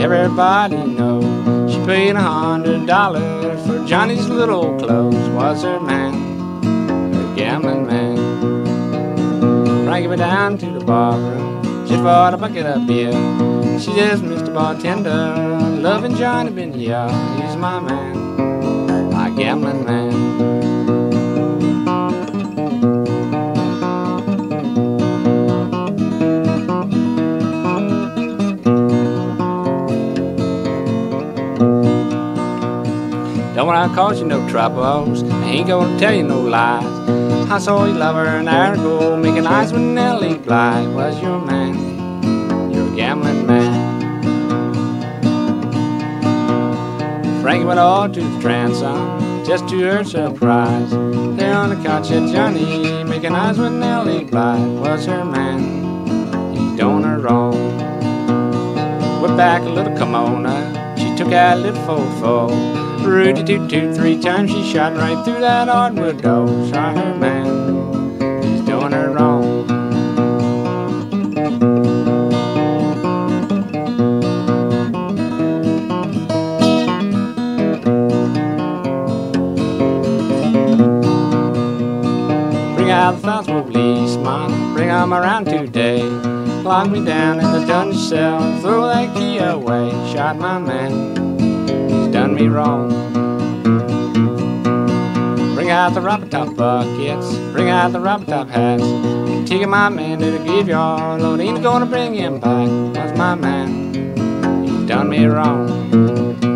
everybody knows. She paid a hundred dollars for Johnny's little clothes. Was her man, her gambling man. Frankie went down to the barroom she bought a bucket of beer. She says, Mr. Bartender, loving Johnny been here. He's my man, Don't wanna cause you no troubles. I ain't gonna tell you no lies. I saw you lover an hour ago, making eyes with Nellie Bly. Was your man, your gambling man. Frankie went all to the transom, just to her surprise. There on the couch at Johnny, making eyes with Nellie Bly. Was her man, he's done her wrong. Went back a little kimono, she took out a little fofo. Rudy toot toot three times she shot right through that hardwood door. Saw her man, he's doing her wrong. Bring out the thoughts, policeman. Bring 'em around today. Lock me down in the dungeon cell. Throw that key away. Shot my man. He's done me wrong. Out the rubber top buckets. Bring out the rubber top hats. Taking my man to the graveyard. Lord ain't gonna bring him back. That's my man. He's done me wrong.